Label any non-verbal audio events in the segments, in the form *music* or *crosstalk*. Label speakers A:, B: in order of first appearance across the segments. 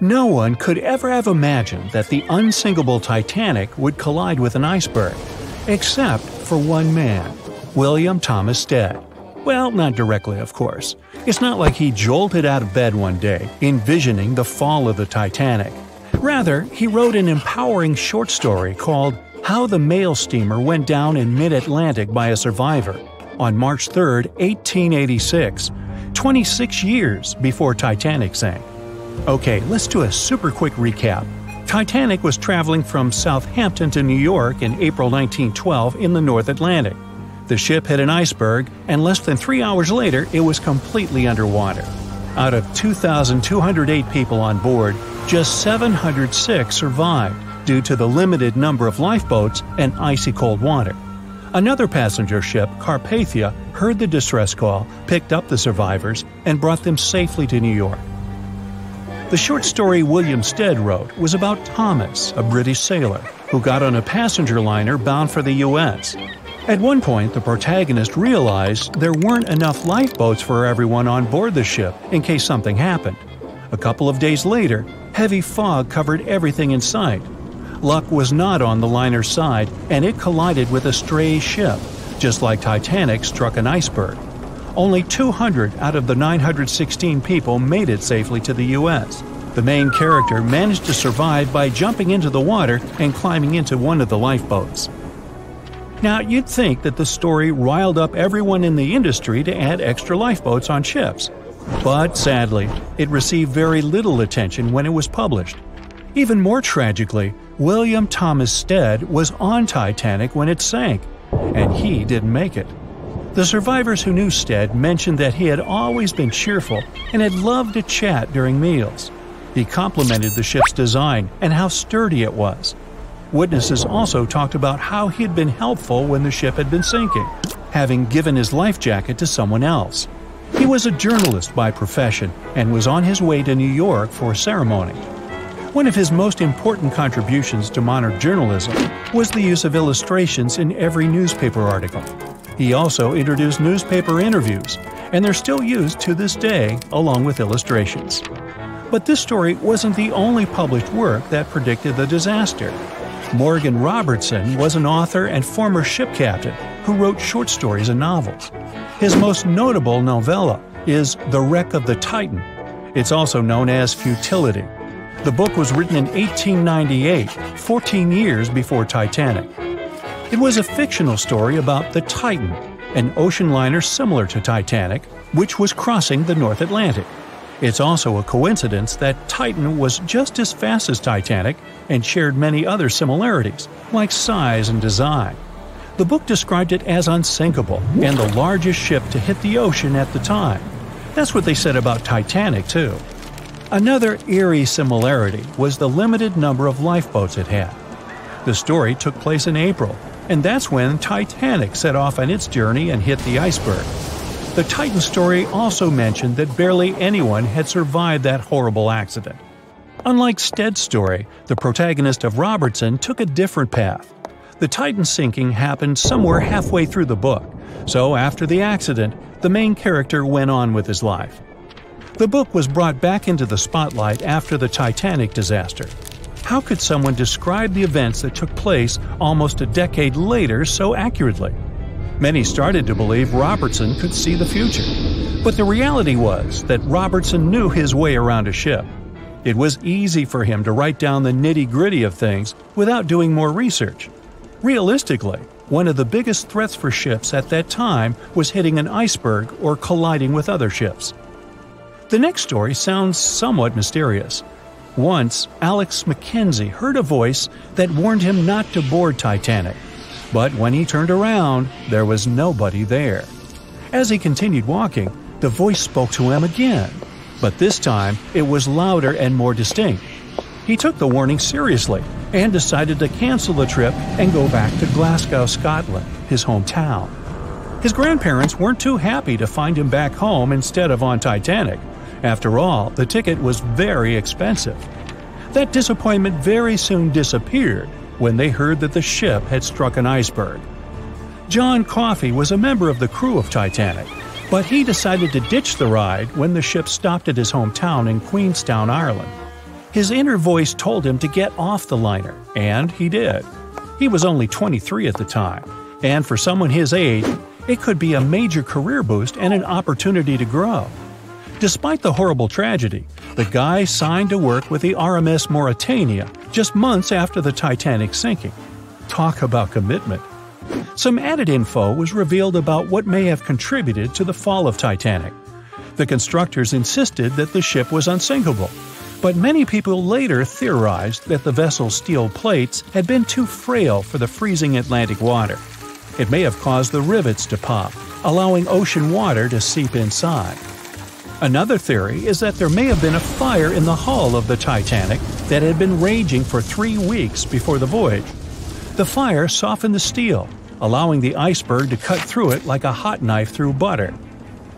A: No one could ever have imagined that the unsinkable Titanic would collide with an iceberg, except for one man, William Thomas Stead. Well, not directly, of course. It's not like he jolted out of bed one day, envisioning the fall of the Titanic. Rather, he wrote an empowering short story called How the Mail Steamer Went Down in Mid Atlantic by a Survivor on March 3, 1886, 26 years before Titanic sank. Okay, let's do a super quick recap. Titanic was traveling from Southampton to New York in April 1912 in the North Atlantic. The ship hit an iceberg, and less than three hours later, it was completely underwater. Out of 2,208 people on board, just 706 survived due to the limited number of lifeboats and icy cold water. Another passenger ship, Carpathia, heard the distress call, picked up the survivors, and brought them safely to New York. The short story William Stead wrote was about Thomas, a British sailor, who got on a passenger liner bound for the U.S. At one point, the protagonist realized there weren't enough lifeboats for everyone on board the ship in case something happened. A couple of days later, heavy fog covered everything in sight. Luck was not on the liner's side, and it collided with a stray ship, just like Titanic struck an iceberg. Only 200 out of the 916 people made it safely to the U.S. The main character managed to survive by jumping into the water and climbing into one of the lifeboats. Now, you'd think that the story riled up everyone in the industry to add extra lifeboats on ships. But sadly, it received very little attention when it was published. Even more tragically, William Thomas Stead was on Titanic when it sank, and he didn't make it. The survivors who knew Stead mentioned that he had always been cheerful and had loved to chat during meals. He complimented the ship's design and how sturdy it was. Witnesses also talked about how he had been helpful when the ship had been sinking, having given his life jacket to someone else. He was a journalist by profession and was on his way to New York for a ceremony. One of his most important contributions to modern journalism was the use of illustrations in every newspaper article. He also introduced newspaper interviews, and they're still used to this day along with illustrations. But this story wasn't the only published work that predicted the disaster. Morgan Robertson was an author and former ship captain who wrote short stories and novels. His most notable novella is The Wreck of the Titan. It's also known as Futility. The book was written in 1898, 14 years before Titanic. It was a fictional story about the Titan, an ocean liner similar to Titanic, which was crossing the North Atlantic. It's also a coincidence that Titan was just as fast as Titanic and shared many other similarities, like size and design. The book described it as unsinkable and the largest ship to hit the ocean at the time. That's what they said about Titanic, too. Another eerie similarity was the limited number of lifeboats it had. The story took place in April, and that's when Titanic set off on its journey and hit the iceberg. The Titan story also mentioned that barely anyone had survived that horrible accident. Unlike Stead's story, the protagonist of Robertson took a different path. The Titan sinking happened somewhere halfway through the book, so after the accident, the main character went on with his life. The book was brought back into the spotlight after the Titanic disaster. How could someone describe the events that took place almost a decade later so accurately? Many started to believe Robertson could see the future. But the reality was that Robertson knew his way around a ship. It was easy for him to write down the nitty gritty of things without doing more research. Realistically, one of the biggest threats for ships at that time was hitting an iceberg or colliding with other ships. The next story sounds somewhat mysterious. Once, Alex Mackenzie heard a voice that warned him not to board Titanic. But when he turned around, there was nobody there. As he continued walking, the voice spoke to him again, but this time it was louder and more distinct. He took the warning seriously and decided to cancel the trip and go back to Glasgow, Scotland, his hometown. His grandparents weren't too happy to find him back home instead of on Titanic. After all, the ticket was very expensive. That disappointment very soon disappeared when they heard that the ship had struck an iceberg. John Coffey was a member of the crew of Titanic, but he decided to ditch the ride when the ship stopped at his hometown in Queenstown, Ireland. His inner voice told him to get off the liner, and he did. He was only 23 at the time, and for someone his age, it could be a major career boost and an opportunity to grow. Despite the horrible tragedy, the guy signed to work with the RMS Mauretania just months after the Titanic sinking. Talk about commitment. Some added info was revealed about what may have contributed to the fall of Titanic. The constructors insisted that the ship was unsinkable, but many people later theorized that the vessel's steel plates had been too frail for the freezing Atlantic water. It may have caused the rivets to pop, allowing ocean water to seep inside. Another theory is that there may have been a fire in the hull of the Titanic that had been raging for three weeks before the voyage. The fire softened the steel, allowing the iceberg to cut through it like a hot knife through butter.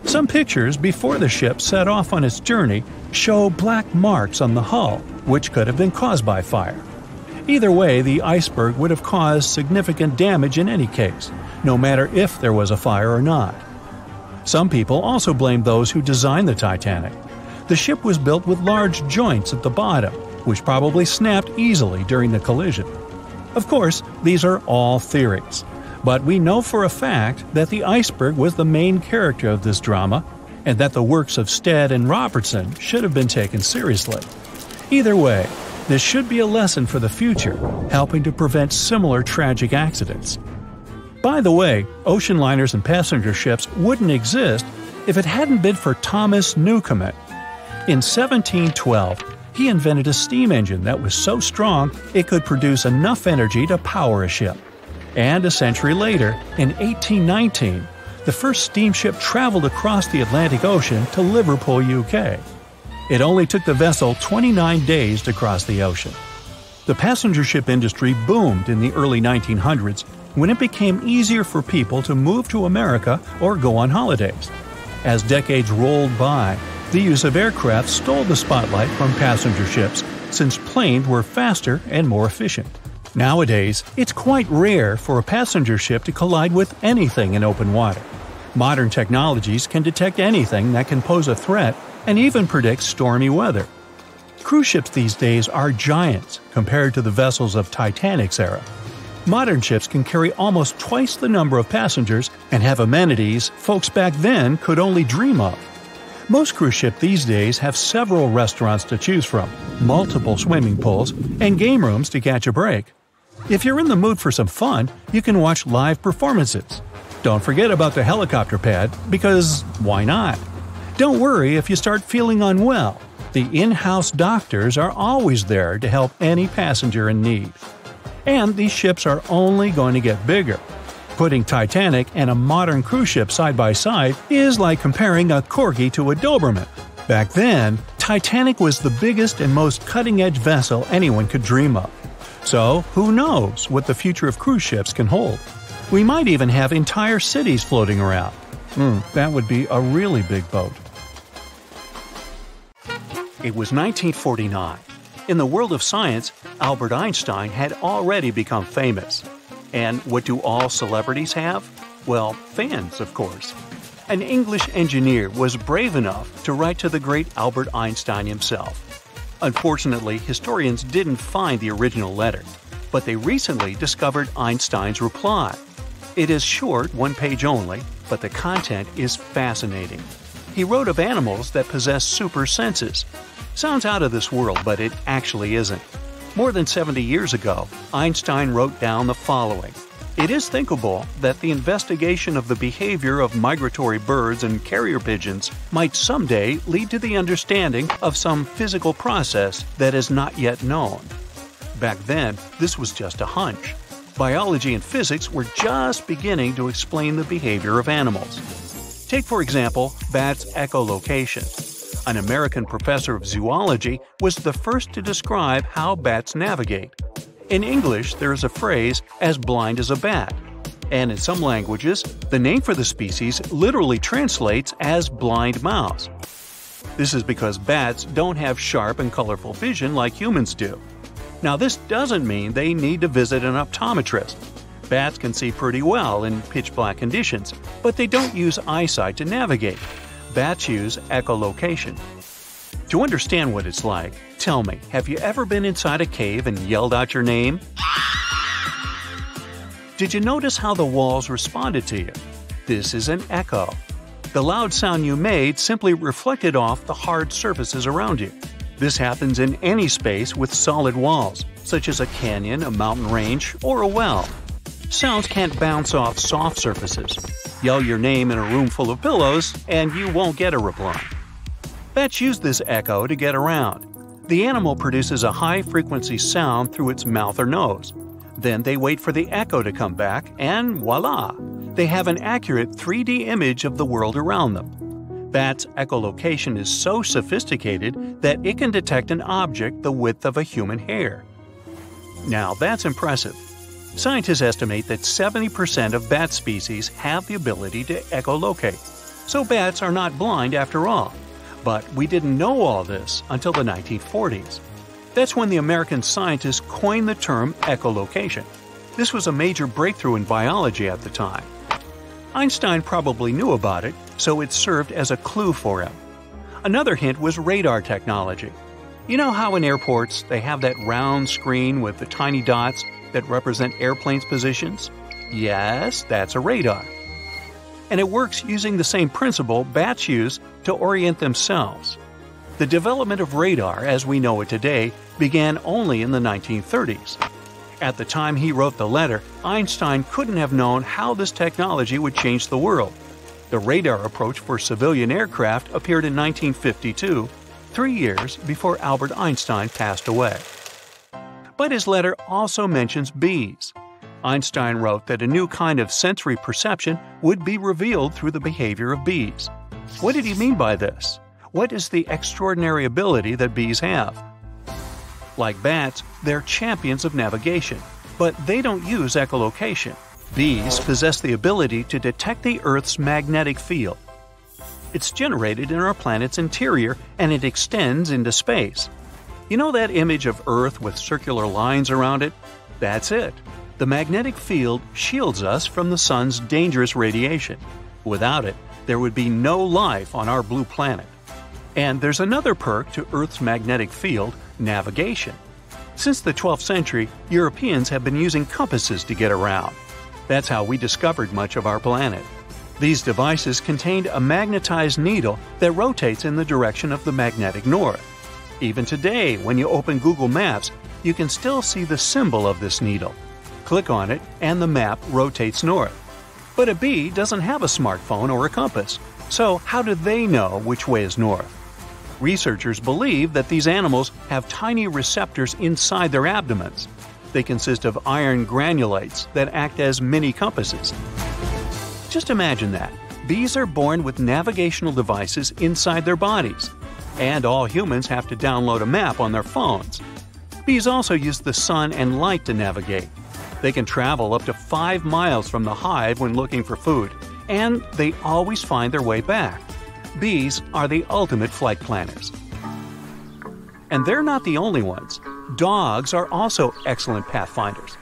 A: Some pictures before the ship set off on its journey show black marks on the hull, which could have been caused by fire. Either way, the iceberg would have caused significant damage in any case, no matter if there was a fire or not. Some people also blame those who designed the Titanic. The ship was built with large joints at the bottom, which probably snapped easily during the collision. Of course, these are all theories, but we know for a fact that the iceberg was the main character of this drama, and that the works of Stead and Robertson should have been taken seriously. Either way, this should be a lesson for the future, helping to prevent similar tragic accidents. By the way, ocean liners and passenger ships wouldn't exist if it hadn't been for Thomas Newcomen. In 1712, he invented a steam engine that was so strong it could produce enough energy to power a ship. And a century later, in 1819, the first steamship traveled across the Atlantic Ocean to Liverpool, UK. It only took the vessel 29 days to cross the ocean. The passenger ship industry boomed in the early 1900s when it became easier for people to move to America or go on holidays. As decades rolled by, the use of aircraft stole the spotlight from passenger ships since planes were faster and more efficient. Nowadays, it's quite rare for a passenger ship to collide with anything in open water. Modern technologies can detect anything that can pose a threat and even predict stormy weather. Cruise ships these days are giants compared to the vessels of Titanic's era. Modern ships can carry almost twice the number of passengers and have amenities folks back then could only dream of. Most cruise ships these days have several restaurants to choose from, multiple swimming pools, and game rooms to catch a break. If you're in the mood for some fun, you can watch live performances. Don't forget about the helicopter pad, because why not? Don't worry if you start feeling unwell. The in house doctors are always there to help any passenger in need and these ships are only going to get bigger. Putting Titanic and a modern cruise ship side by side is like comparing a corgi to a Doberman. Back then, Titanic was the biggest and most cutting edge vessel anyone could dream of. So, who knows what the future of cruise ships can hold? We might even have entire cities floating around. Mm, that would be a really big boat. It was 1949. In the world of science, Albert Einstein had already become famous. And what do all celebrities have? Well, fans, of course. An English engineer was brave enough to write to the great Albert Einstein himself. Unfortunately, historians didn't find the original letter, but they recently discovered Einstein's reply. It is short, one page only, but the content is fascinating. He wrote of animals that possess super senses, Sounds out of this world, but it actually isn't. More than 70 years ago, Einstein wrote down the following It is thinkable that the investigation of the behavior of migratory birds and carrier pigeons might someday lead to the understanding of some physical process that is not yet known. Back then, this was just a hunch. Biology and physics were just beginning to explain the behavior of animals. Take, for example, bats' echolocation an American professor of zoology, was the first to describe how bats navigate. In English, there is a phrase, as blind as a bat. And in some languages, the name for the species literally translates as blind mouse. This is because bats don't have sharp and colorful vision like humans do. Now, this doesn't mean they need to visit an optometrist. Bats can see pretty well in pitch black conditions, but they don't use eyesight to navigate bats use echolocation. To understand what it's like, tell me, have you ever been inside a cave and yelled out your name? Did you notice how the walls responded to you? This is an echo. The loud sound you made simply reflected off the hard surfaces around you. This happens in any space with solid walls, such as a canyon, a mountain range, or a well. Sounds can't bounce off soft surfaces. Yell your name in a room full of pillows, and you won't get a reply. Bats use this echo to get around. The animal produces a high frequency sound through its mouth or nose. Then they wait for the echo to come back, and voila! They have an accurate 3D image of the world around them. Bats' echolocation is so sophisticated that it can detect an object the width of a human hair. Now, that's impressive. Scientists estimate that 70% of bat species have the ability to echolocate, so bats are not blind after all. But we didn't know all this until the 1940s. That's when the American scientists coined the term echolocation. This was a major breakthrough in biology at the time. Einstein probably knew about it, so it served as a clue for him. Another hint was radar technology. You know how in airports they have that round screen with the tiny dots that represent airplanes' positions? Yes, that's a radar. And it works using the same principle bats use to orient themselves. The development of radar as we know it today began only in the 1930s. At the time he wrote the letter, Einstein couldn't have known how this technology would change the world. The radar approach for civilian aircraft appeared in 1952, three years before Albert Einstein passed away. But his letter also mentions bees. Einstein wrote that a new kind of sensory perception would be revealed through the behavior of bees. What did he mean by this? What is the extraordinary ability that bees have? Like bats, they're champions of navigation, but they don't use echolocation. Bees possess the ability to detect the Earth's magnetic field. It's generated in our planet's interior and it extends into space. You know that image of Earth with circular lines around it? That's it. The magnetic field shields us from the sun's dangerous radiation. Without it, there would be no life on our blue planet. And there's another perk to Earth's magnetic field navigation. Since the 12th century, Europeans have been using compasses to get around. That's how we discovered much of our planet. These devices contained a magnetized needle that rotates in the direction of the magnetic north. Even today, when you open Google Maps, you can still see the symbol of this needle. Click on it, and the map rotates north. But a bee doesn't have a smartphone or a compass, so how do they know which way is north? Researchers believe that these animals have tiny receptors inside their abdomens. They consist of iron granulates that act as mini compasses. Just imagine that. Bees are born with navigational devices inside their bodies. And all humans have to download a map on their phones. Bees also use the sun and light to navigate. They can travel up to 5 miles from the hive when looking for food, and they always find their way back. Bees are the ultimate flight planners. And they're not the only ones. Dogs are also excellent pathfinders.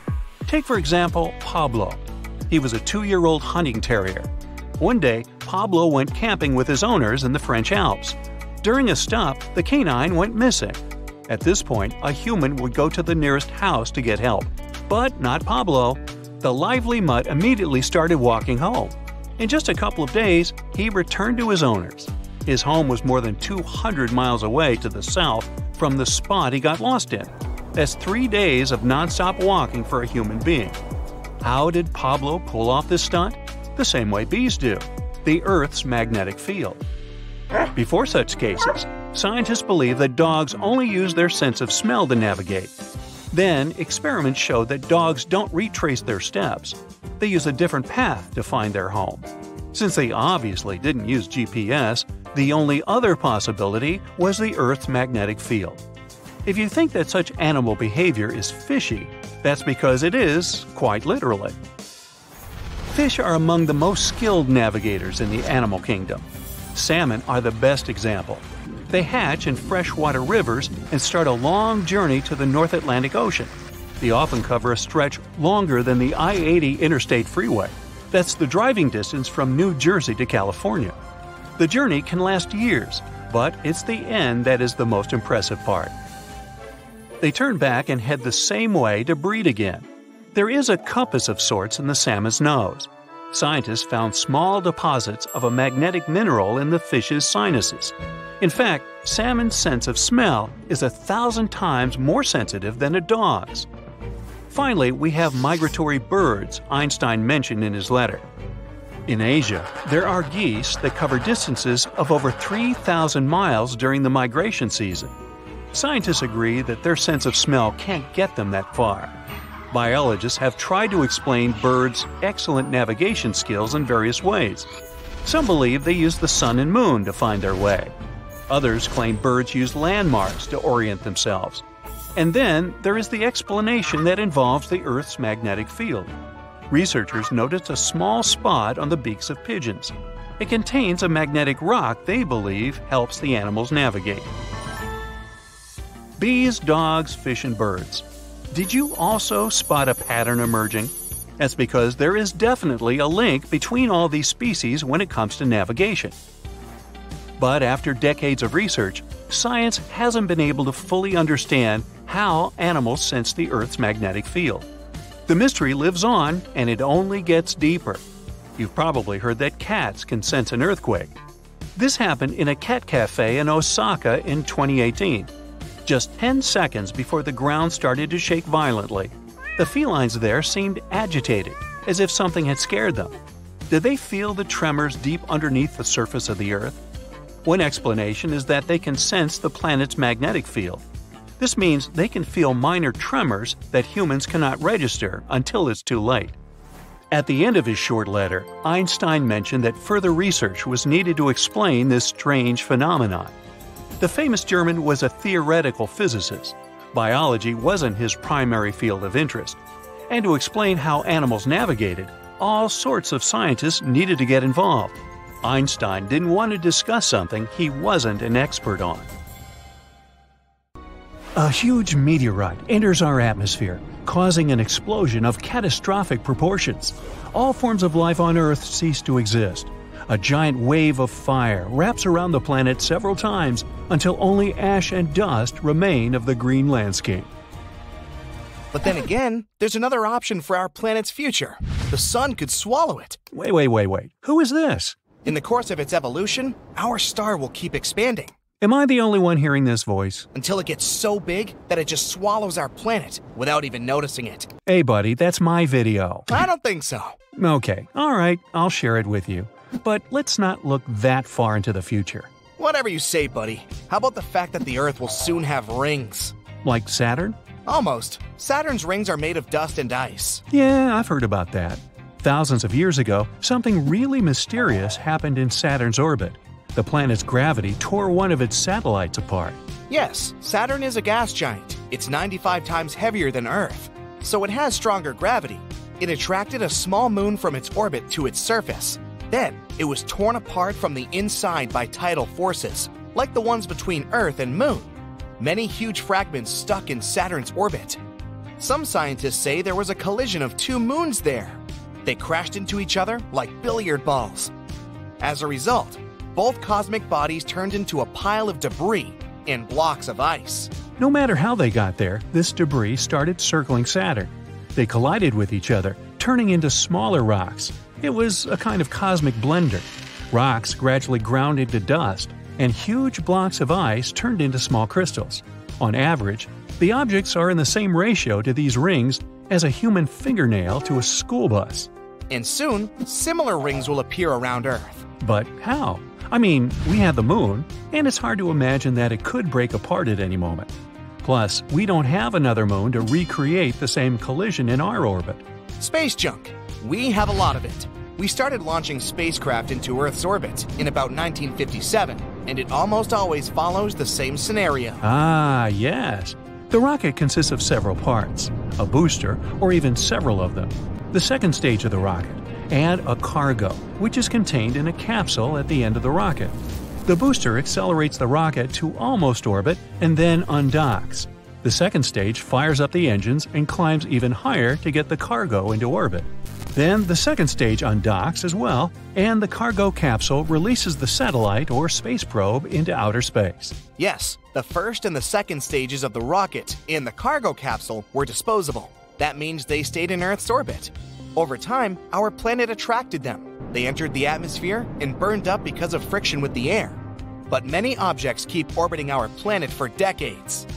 A: Take, for example, Pablo. He was a two year old hunting terrier. One day, Pablo went camping with his owners in the French Alps. During a stop, the canine went missing. At this point, a human would go to the nearest house to get help. But not Pablo. The lively mutt immediately started walking home. In just a couple of days, he returned to his owners. His home was more than 200 miles away to the south from the spot he got lost in. That's three days of nonstop walking for a human being. How did Pablo pull off this stunt? The same way bees do the Earth's magnetic field. Before such cases, scientists believed that dogs only use their sense of smell to navigate. Then, experiments showed that dogs don't retrace their steps, they use a different path to find their home. Since they obviously didn't use GPS, the only other possibility was the Earth's magnetic field. If you think that such animal behavior is fishy, that's because it is, quite literally. Fish are among the most skilled navigators in the animal kingdom. Salmon are the best example. They hatch in freshwater rivers and start a long journey to the North Atlantic Ocean. They often cover a stretch longer than the I 80 interstate freeway. That's the driving distance from New Jersey to California. The journey can last years, But it's the end that is the most impressive part. They turn back and head the same way to breed again. There is a compass of sorts in the salmon's nose. Scientists found small deposits of a magnetic mineral in the fish's sinuses. In fact, salmon's sense of smell is a thousand times more sensitive than a dog's. Finally, we have migratory birds Einstein mentioned in his letter. In Asia, there are geese that cover distances of over 3,000 miles during the migration season. Scientists agree that their sense of smell can't get them that far. Biologists have tried to explain birds' excellent navigation skills in various ways. Some believe they use the sun and moon to find their way. Others claim birds use landmarks to orient themselves. And then there is the explanation that involves the Earth's magnetic field. Researchers noticed a small spot on the beaks of pigeons. It contains a magnetic rock they believe helps the animals navigate. Bees, dogs, fish, and birds. Did you also spot a pattern emerging? That's because there is definitely a link between all these species when it comes to navigation. But after decades of research, science hasn't been able to fully understand how animals sense the Earth's magnetic field. The mystery lives on, and it only gets deeper. You've probably heard that cats can sense an earthquake. This happened in a cat cafe in Osaka in 2018. Just 10 seconds before the ground started to shake violently, the felines there seemed agitated, as if something had scared them. Did they feel the tremors deep underneath the surface of the Earth? One explanation is that they can sense the planet's magnetic field. This means they can feel minor tremors that humans cannot register until it's too late. At the end of his short letter, Einstein mentioned that further research was needed to explain this strange phenomenon. The famous German was a theoretical physicist. Biology wasn't his primary field of interest. And to explain how animals navigated, all sorts of scientists needed to get involved. Einstein didn't want to discuss something he wasn't an expert on. A huge meteorite enters our atmosphere, causing an explosion of catastrophic proportions. All forms of life on Earth cease to exist. A giant wave of fire wraps around the planet several times until only ash and dust remain of the green landscape.
B: But then again, there's another option for our planet's future. The sun could swallow it.
A: Wait, wait, wait, wait. Who is this?
B: In the course of its evolution, our star will keep expanding.
A: Am I the only one hearing this voice?
B: until it gets so big that it just swallows our planet without even noticing it.
A: Hey, buddy, that's my video.
B: I don't think so.
A: Okay, alright, I'll share it with you. But let's not look that far into the future.
B: Whatever you say, buddy. How about the fact that the Earth will soon have rings?
A: Like Saturn?
B: Almost. Saturn's rings are made of dust and ice.
A: Yeah, I've heard about that. Thousands of years ago, something really mysterious happened in Saturn's orbit. The planet's gravity tore one of its satellites apart.
B: Yes, Saturn is a gas giant. It's 95 times heavier than Earth, so it has stronger gravity. It attracted a small moon from its orbit to its surface. Then, it was torn apart from the inside by tidal forces, like the ones between Earth and Moon. Many huge fragments stuck in Saturn's orbit. Some scientists say there was a collision of two moons there. They crashed into each other like billiard balls. As a result, both cosmic bodies turned into a pile of debris and blocks of ice.
A: No matter how they got there, this debris started circling Saturn. They collided with each other, turning into smaller rocks. It was a kind of cosmic blender. Rocks gradually ground into dust, and huge blocks of ice turned into small crystals. On average, the objects are in the same ratio to these rings as a human fingernail to a school bus.
B: And soon, similar rings will appear around Earth.
A: But how? I mean, we have the moon, and it's hard to imagine that it could break apart at any moment. Plus, we don't have another moon to recreate the same collision in our orbit.
B: Space junk. We have a lot of it. We started launching spacecraft into Earth's orbit in about 1957, and it almost always follows the same scenario.
A: Ah, yes. The rocket consists of several parts a booster, or even several of them, the second stage of the rocket, and a cargo, which is contained in a capsule at the end of the rocket. The booster accelerates the rocket to almost orbit and then undocks. The second stage fires up the engines and climbs even higher to get the cargo into orbit. Then the second stage undocks as well, and the cargo capsule releases the satellite or space probe into outer space.
B: Yes, the first and the second stages of the rocket and the cargo capsule were disposable. That means they stayed in Earth's orbit. Over time, our planet attracted them. They entered the atmosphere and burned up because of friction with the air. But many objects keep orbiting our planet for decades.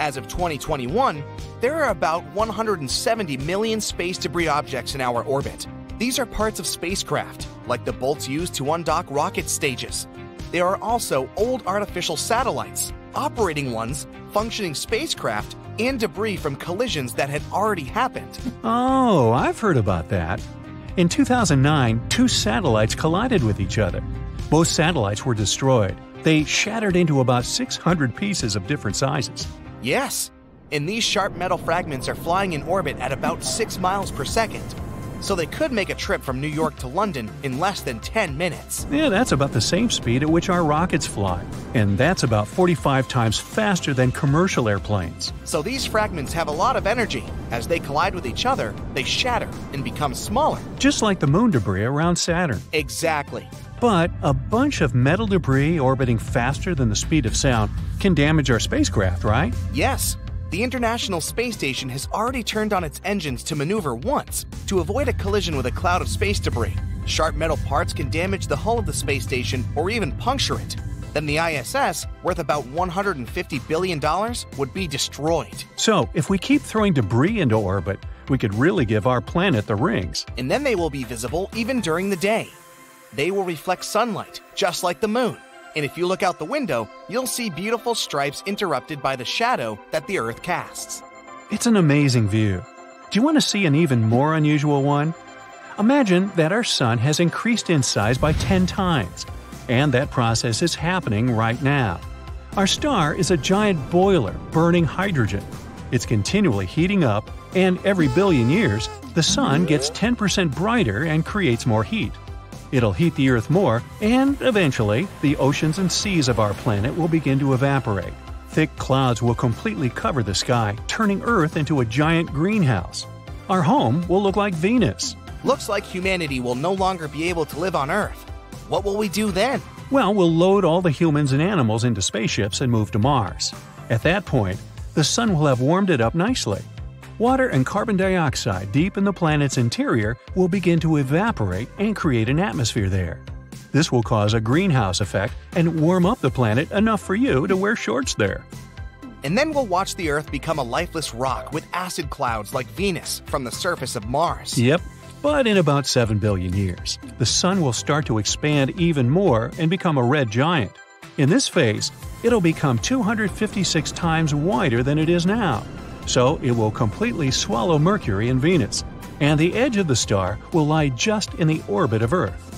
B: As of 2021, there are about 170 million space debris objects in our orbit. These are parts of spacecraft, like the bolts used to undock rocket stages. There are also old artificial satellites, operating ones, functioning spacecraft, and debris from collisions that had already happened. *laughs*
A: Oh, I've heard about that. In 2009, two satellites collided with each other. Both satellites were destroyed. They shattered into about 600 pieces of different sizes.
B: Yes, and these sharp metal fragments are flying in orbit at about 6 miles per second. So they could make a trip from New York to London in less than 10 minutes.
A: Yeah, that's about the same speed at which our rockets fly. And that's about 45 times faster than commercial airplanes.
B: So these fragments have a lot of energy. As they collide with each other, they shatter and become smaller.
A: Just like the moon debris around Saturn.
B: Exactly.
A: But a bunch of metal debris orbiting faster than the speed of sound can damage our spacecraft, right?
B: Yes, the International Space Station has already turned on its engines to maneuver once to avoid a collision with a cloud of space debris. Sharp metal parts can damage the hull of the space station or even puncture it. Then the ISS, worth about $150 billion, would be destroyed.
A: So, if we keep throwing debris into orbit, we could really give our planet the rings.
B: And then they will be visible even during the day. They will reflect sunlight, just like the moon and if you look out the window, you'll see beautiful stripes interrupted by the shadow that the Earth casts.
A: It's an amazing view. Do you want to see an even more unusual one? Imagine that our Sun has increased in size by 10 times, and that process is happening right now. Our star is a giant boiler burning hydrogen. It's continually heating up, and every billion years, the Sun gets 10% brighter and creates more heat. It'll heat the Earth more, and eventually, the oceans and seas of our planet will begin to evaporate. Thick clouds will completely cover the sky, turning Earth into a giant greenhouse. Our home will look like Venus.
B: Looks like humanity will no longer be able to live on Earth. What will we do then?
A: Well, we'll load all the humans and animals into spaceships and move to Mars. At that point, the sun will have warmed it up nicely. Water and carbon dioxide deep in the planet's interior will begin to evaporate and create an atmosphere there. This will cause a greenhouse effect and warm up the planet enough for you to wear shorts there.
B: And then we'll watch the Earth become a lifeless rock with acid clouds like Venus from the surface of Mars.
A: Yep. But in about 7 billion years, the Sun will start to expand even more and become a red giant. In this phase, it'll become 256 times wider than it is now so it will completely swallow Mercury and Venus, and the edge of the star will lie just in the orbit of Earth.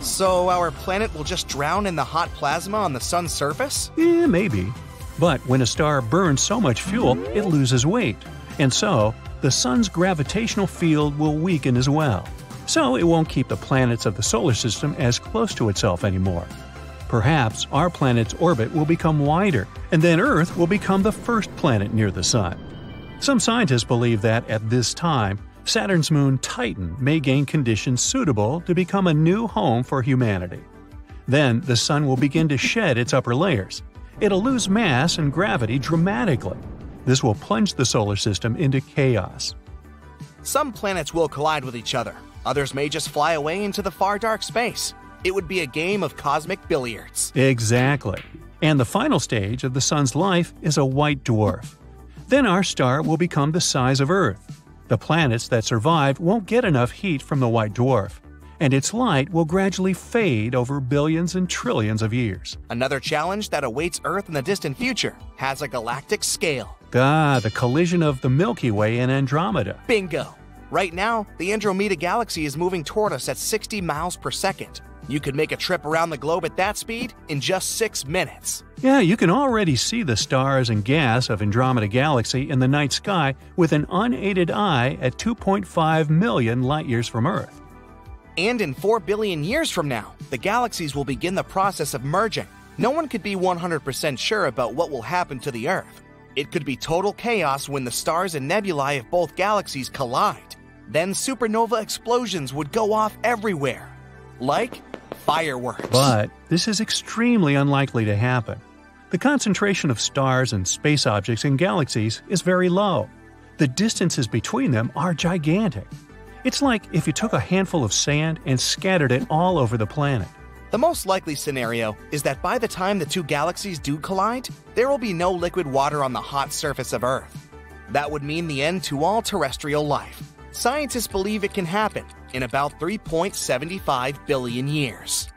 B: So our planet will just drown in the hot plasma on the sun's surface?
A: Eh, maybe. But when a star burns so much fuel, it loses weight, and so the sun's gravitational field will weaken as well. So it won't keep the planets of the solar system as close to itself anymore. Perhaps our planet's orbit will become wider, and then Earth will become the first planet near the Sun. Some scientists believe that at this time, Saturn's moon Titan may gain conditions suitable to become a new home for humanity. Then the Sun will begin to shed its upper layers. It'll lose mass and gravity dramatically. This will plunge the solar system into chaos.
B: Some planets will collide with each other, others may just fly away into the far dark space. It would be a game of cosmic billiards.
A: Exactly. And the final stage of the Sun's life is a white dwarf. Then our star will become the size of Earth. The planets that survive won't get enough heat from the white dwarf, and its light will gradually fade over billions and trillions of years.
B: Another challenge that awaits Earth in the distant future has a galactic scale.
A: Ah, the collision of the Milky Way and Andromeda.
B: Bingo! Right now, the Andromeda Galaxy is moving toward us at 60 miles per second. You could make a trip around the globe at that speed in just six minutes.
A: Yeah, you can already see the stars and gas of Andromeda Galaxy in the night sky with an unaided eye at 2.5 million light years from Earth.
B: And in 4 billion years from now, the galaxies will begin the process of merging. No one could be 100% sure about what will happen to the Earth. It could be total chaos when the stars and nebulae of both galaxies collide. Then supernova explosions would go off everywhere. Like fireworks.
A: But this is extremely unlikely to happen. The concentration of stars and space objects in galaxies is very low. The distances between them are gigantic. It's like if you took a handful of sand and scattered it all over the planet.
B: The most likely scenario is that by the time the two galaxies do collide, there will be no liquid water on the hot surface of Earth. That would mean the end to all terrestrial life. Scientists believe it can happen in about 3.75 billion years.